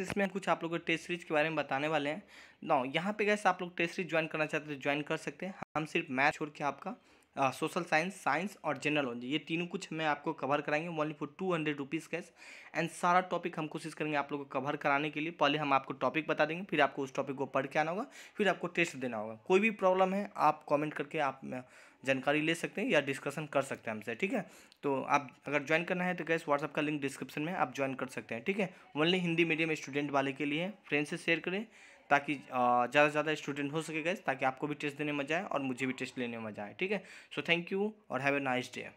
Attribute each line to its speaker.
Speaker 1: इसमें कुछ आप लोग को टेस्ट सीरीज़ के बारे में बताने वाले हैं। ना यहाँ पे गैस आप लोग टेस्ट सीरीज़ ज्वाइन करना चाहते हैं ज्वाइन कर सकते हैं। हम सिर्फ़ मैथ छोड़ के आपका सोशल साइंस साइंस और जनरल नॉलेज ये तीनों कुछ मैं आपको कवर कराएँगे only for two hundred rupees cash and सारा टॉपिक हम कोशिश करेंगे आप लोगों को कवर कराने के लिए। पहले हम आपको टॉपिक बता देंगे, फिर आपको उस टॉपिक को पढ़ के आना होगा, फिर आपको टेस्ट देना होगा। कोई भी प्रॉब्लम है, आप कॉमेंट करके आप जानकारी ले सकते हैं या डिस्कशन कर सकते हैं हमसे, ठीक है? तो आप अगर ज्वाइन करना है तो गैस व्हाट्सअप का लिंक डिस्क्रिप्शन में आप ज्वाइन कर सकते हैं, ठीक है? ओनली हिंदी मीडियम स्टूडेंट वाले के लिए फ्रेंड से शेयर करें। ताकि ज़्यादा से ज़्यादा स्टूडेंट हो सके गए ताकि आपको भी टेस्ट देने में मज़ा आए और मुझे भी टेस्ट लेने में मज़ा आए, ठीक है? सो थैंक यू और हैव ए नाइस डे